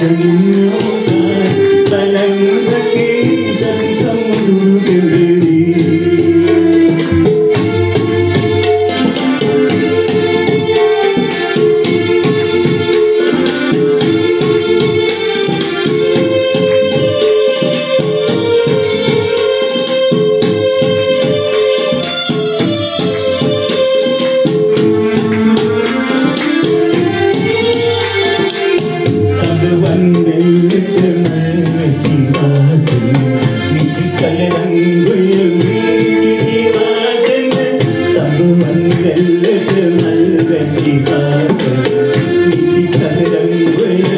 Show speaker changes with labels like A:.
A: you. रंग मलगनी का इसी तरह रंग